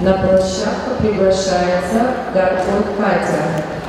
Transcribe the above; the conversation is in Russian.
На площадку приглашается Гарпун Катя.